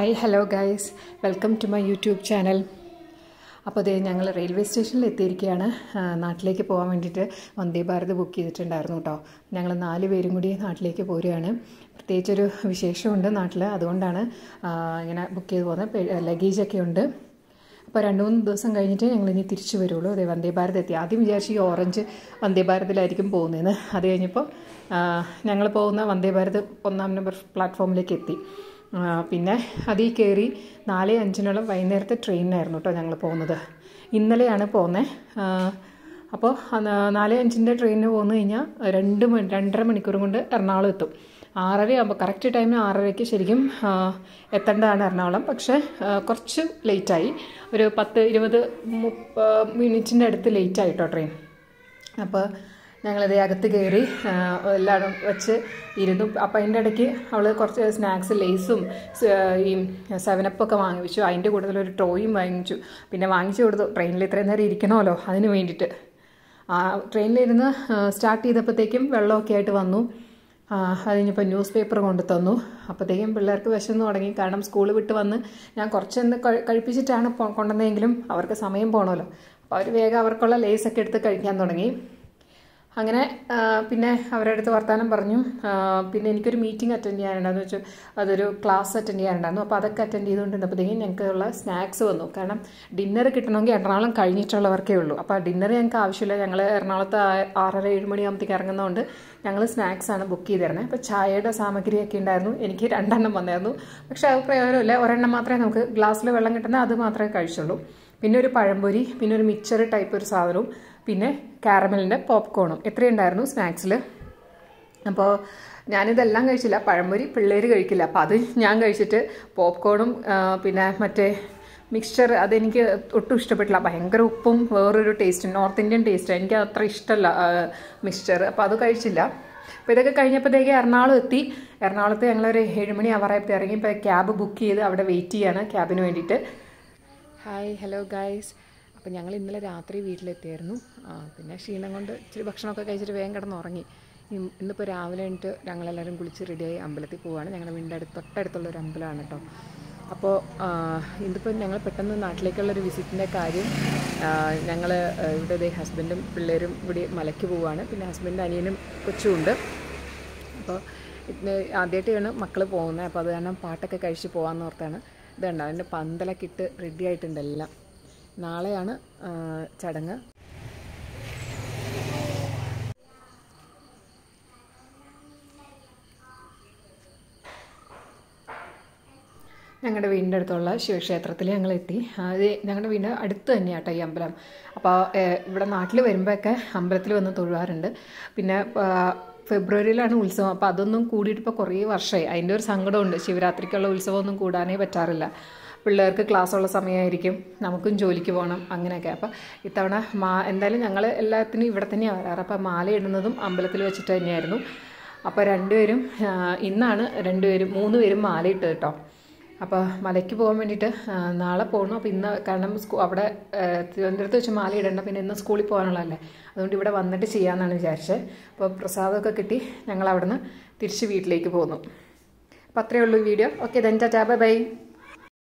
Hi hello guys welcome to my YouTube channel അപ്പോൾ അതേ ഞങ്ങൾ റെയിൽവേ സ്റ്റേഷനിൽ എത്തിയിരിക്കുകയാണ് നാട്ടിലേക്ക് പോകാൻ വേണ്ടിയിട്ട് വന്ദേ ഭാരത് ബുക്ക് ചെയ്തിട്ടുണ്ടായിരുന്നു കേട്ടോ ഞങ്ങൾ നാല് പേരും കൂടി നാട്ടിലേക്ക് പോരുകയാണ്. പ്രത്യേകിച്ചൊരു വിശേഷമുണ്ട് നാട്ടിൽ അതുകൊണ്ടാണ് ഇങ്ങനെ ബുക്ക് ചെയ്ത് പോകുന്നത് ലഗേജൊക്കെ ഉണ്ട്. അപ്പോൾ രണ്ട് മൂന്ന് ദിവസം കഴിഞ്ഞിട്ട് ഞങ്ങൾ ഇനി തിരിച്ചു വരുള്ളൂ. അതെ വന്ദേ ഭാരത് എത്തി. ആദ്യം വിചാരിച്ചു ഈ ഓറഞ്ച് വന്ദേ ഭാരതിലായിരിക്കും പോകുന്നതെന്ന് അത് കഴിഞ്ഞപ്പോൾ ഞങ്ങൾ പോകുന്ന വന്ദേ ഭാരത് ഒന്നാം നമ്പർ പ്ലാറ്റ്ഫോമിലേക്ക് എത്തി. പിന്നെ അതിൽ കയറി നാല് അഞ്ചിനോളം വൈകുന്നേരത്തെ ട്രെയിനിനായിരുന്നു കേട്ടോ ഞങ്ങൾ പോകുന്നത്. ഇന്നലെയാണ് പോകുന്നത് അപ്പോൾ നാല് അഞ്ചിന്റെ ട്രെയിനിന് പോന്നു കഴിഞ്ഞാൽ രണ്ട് മണി രണ്ടര മണിക്കൂർ കൊണ്ട് എറണാകുളം എത്തും. ആറര ആകുമ്പോൾ കറക്റ്റ് ടൈമിന് ആറരയ്ക്ക് ശരിക്കും എത്തേണ്ടതാണ് എറണാകുളം. പക്ഷേ കുറച്ച് ലേറ്റായി ഒരു പത്ത് ഇരുപത് മുപ്പ മിനിറ്റിന്റെ അടുത്ത് ലേറ്റായിട്ടോ ട്രെയിൻ അപ്പോൾ ഞങ്ങളിത് അകത്ത് കയറി എല്ലാവരും വെച്ച് ഇരുന്നു. അപ്പം അതിന്റെ ഇടയ്ക്ക് അവൾ കുറച്ച് സ്നാക്സ് ലേസും ഈ സെവനപ്പൊക്കെ വാങ്ങിച്ചു. അതിന്റെ കൂടുതൽ ഒരു ട്രോയും വാങ്ങിച്ചു. പിന്നെ വാങ്ങിച്ചു കൊടുത്തു. ട്രെയിനിൽ ഇത്രയും നേരം ഇരിക്കണമല്ലോ അതിന് വേണ്ടിയിട്ട്. ആ ട്രെയിനിലിരുന്ന് സ്റ്റാർട്ട് ചെയ്തപ്പോഴത്തേക്കും വെള്ളമൊക്കെ ആയിട്ട് വന്നു. അതിനിപ്പോൾ ന്യൂസ് പേപ്പർ കൊണ്ട് തന്നു. അപ്പോഴത്തേക്കും പിള്ളേർക്ക് വിശന്ന് തുടങ്ങി. കാരണം സ്കൂൾ വിട്ട് വന്ന് ഞാൻ കുറച്ചൊന്ന് കഴി- കഴിപ്പിച്ചിട്ടാണ് കൊണ്ടുവന്നതെങ്കിലും അവർക്ക് സമയം പോകണമല്ലോ അപ്പോൾ അവർ വേഗം അവർക്കുള്ള ലേസൊക്കെ എടുത്ത് കഴിക്കാൻ തുടങ്ങി. അങ്ങനെ പിന്നെ അവരുടെ അടുത്ത് വർത്തമാനം പറഞ്ഞു. പിന്നെ എനിക്കൊരു മീറ്റിംഗ് അറ്റൻഡ് ചെയ്യാനുണ്ടായിരുന്നു. വെച്ചാൽ അതൊരു ക്ലാസ് അറ്റൻഡ് ചെയ്യാനുണ്ടായിരുന്നു. അപ്പോൾ അതൊക്കെ അറ്റൻഡ് ചെയ്തുകൊണ്ടിരുന്നപ്പോഴത്തേക്കും ഞങ്ങൾക്കുള്ള സ്നാക്സ് വന്നു. കാരണം ഡിന്നർ കിട്ടണമെങ്കിൽ എറണാകുളം കഴിഞ്ഞിട്ടുള്ളവർക്കേ ഉള്ളൂ. അപ്പോൾ ഡിന്നർ ഞങ്ങൾക്ക് ആവശ്യമില്ല. ഞങ്ങൾ എറണാകുളത്ത് ആറര ഏഴ് മണിയാകുമ്പോഴത്തേക്ക് ഇറങ്ങുന്നതുകൊണ്ട് ഞങ്ങൾ സ്നാക്സാണ് ബുക്ക് ചെയ്തിരുന്നത് അപ്പോൾ ചായയുടെ സാമഗ്രിയൊക്കെ ഉണ്ടായിരുന്നു. എനിക്ക് രണ്ടെണ്ണം വന്നായിരുന്നു. പക്ഷേ അത് പ്രയോജനമില്ല. ഒരെണ്ണം മാത്രമേ നമുക്ക് ഗ്ലാസ്സിൽ വെള്ളം കിട്ടുന്ന അത് മാത്രമേ കഴിച്ചുള്ളൂ. പിന്നെ ഒരു പഴംപൊരി പിന്നെ ഒരു മിക്സർ ടൈപ്പ് ഒരു സാധനവും പിന്നെ കാരമലിന്റെ പോപ്കോണും എത്രയുണ്ടായിരുന്നു സ്നാക്സിൽ അപ്പോൾ ഞാനിതെല്ലാം കഴിച്ചില്ല. പഴംപൊരി പിള്ളേർ കഴിക്കില്ല. അപ്പോൾ അത് ഞാൻ കഴിച്ചിട്ട് പോപ്കോണും പിന്നെ മറ്റേ മിക്സ്ചർ അതെനിക്ക് ഒട്ടും ഇഷ്ടപ്പെട്ടില്ല. ഭയങ്കര ഉപ്പും വേറൊരു ടേസ്റ്റ് നോർത്ത് ഇന്ത്യൻ ടേസ്റ്റ് എനിക്ക് അത്ര ഇഷ്ടമല്ല മിക്സ്ചർ അപ്പോൾ അത് കഴിച്ചില്ല. അപ്പോൾ ഇതൊക്കെ കഴിഞ്ഞപ്പോഴത്തേക്ക് എറണാകുളം എത്തി. എറണാകുളത്ത് ഞങ്ങളൊരു ഏഴുമണി അവറായപ്പോൾ ഇറങ്ങി ഇപ്പോൾ ക്യാബ് ബുക്ക് ചെയ്ത് അവിടെ വെയിറ്റ് ചെയ്യാണ് ക്യാബിന് വേണ്ടിയിട്ട്. ഹായ് ഹലോ ഗായ്സ് അപ്പോൾ ഞങ്ങൾ ഇന്നലെ രാത്രി വീട്ടിലെത്തിയായിരുന്നു. പിന്നെ ക്ഷീണം കൊണ്ട് ഇച്ചിരി ഭക്ഷണമൊക്കെ കഴിച്ചിട്ട് വേഗം കിടന്ന് ഉറങ്ങി ഇന്ന് ഇന്നിപ്പോൾ രാവിലെ എണിട്ട് ഞങ്ങളെല്ലാവരും കുളിച്ച് റെഡിയായി അമ്പലത്തിൽ പോവുകയാണ് ഞങ്ങളുടെ വീടിന്റെ അടുത്ത് തൊട്ടടുത്തുള്ള ഒരു അമ്പലമാണ് കേട്ടോ അപ്പോൾ ഇതിപ്പോൾ ഞങ്ങൾ പെട്ടെന്ന് നാട്ടിലേക്കുള്ളൊരു വിസിറ്റിന്റെ കാര്യം ഞങ്ങൾ ഇവിടെ ഇതേ ഹസ്ബൻഡും പിള്ളേരും ഇവിടെ മലയ്ക്ക് പോവുകയാണ് പിന്നെ ഹസ്ബൻഡ് അനിയനും കൊച്ചുമുണ്ട് അപ്പോൾ ആദ്യമായിട്ടാണ് മക്കൾ പോകുന്നത്. അപ്പോൾ അത് കാരണം പാട്ടൊക്കെ കഴിച്ച് പോകാമെന്ന് ഓർത്താണ്. ഇതുണ്ട്. അതിന്റെ പന്തലൊക്കെ ഇട്ട് റെഡി ആയിട്ടുണ്ട് എല്ലാം. നാളെയാണ് ചടങ്ങ്. ഞങ്ങളുടെ വീടിന്റെ അടുത്തുള്ള ശിവക്ഷേത്രത്തിൽ ഞങ്ങൾ എത്തി. അത് ഞങ്ങളുടെ വീട് അടുത്ത് തന്നെയാണ് കേട്ടോ ഈ അമ്പലം. അപ്പോൾ ഇവിടെ നാട്ടിൽ വരുമ്പോഴൊക്കെ അമ്പലത്തിൽ വന്ന് തൊഴുവാറുണ്ട്. പിന്നെ ഫെബ്രുവരിയിലാണ് ഉത്സവം. അപ്പോൾ അതൊന്നും കൂടിയിട്ട് ഇപ്പോൾ കുറേ വർഷമായി അതിന്റെ ഒരു സങ്കടമുണ്ട്. ശിവരാത്രിക്കുള്ള ഉത്സവമൊന്നും കൂടാനേ പറ്റാറില്ല. പിള്ളേർക്ക് ക്ലാസ്സുള്ള സമയമായിരിക്കും. നമുക്കും ജോലിക്ക് പോകണം അങ്ങനെയൊക്കെ. അപ്പോൾ ഇത്തവണ മാ എന്തായാലും ഞങ്ങൾ എല്ലാത്തിനും ഇവിടെ തന്നെയാണ് വരാറ്. അപ്പോൾ മാല ഇടുന്നതും അമ്പലത്തിൽ വെച്ചിട്ട് തന്നെയായിരുന്നു. അപ്പോൾ രണ്ടുപേരും ഇന്നാണ് രണ്ടുപേരും മൂന്ന് പേരും മാല ഇട്ട് കേട്ടോ. അപ്പോൾ മലയ്ക്ക് പോകാൻ വേണ്ടിയിട്ട് നാളെ പോകണം അപ്പോൾ ഇന്ന് കാരണം സ്കൂ അവിടെ തിരുവനന്തപുരത്ത് വെച്ച് മാല ഇടണ്ട പിന്നെ ഇന്ന് സ്കൂളിൽ പോകാനുള്ളതല്ലേ. അതുകൊണ്ട് ഇവിടെ വന്നിട്ട് ചെയ്യാമെന്നാണ് വിചാരിച്ചത് അപ്പോൾ പ്രസാദമൊക്കെ കിട്ടി ഞങ്ങൾ അവിടുന്ന് തിരിച്ച് വീട്ടിലേക്ക് പോന്നു അപ്പോൾ അത്രയേ ഉള്ളൂ video. Okay then bye bye.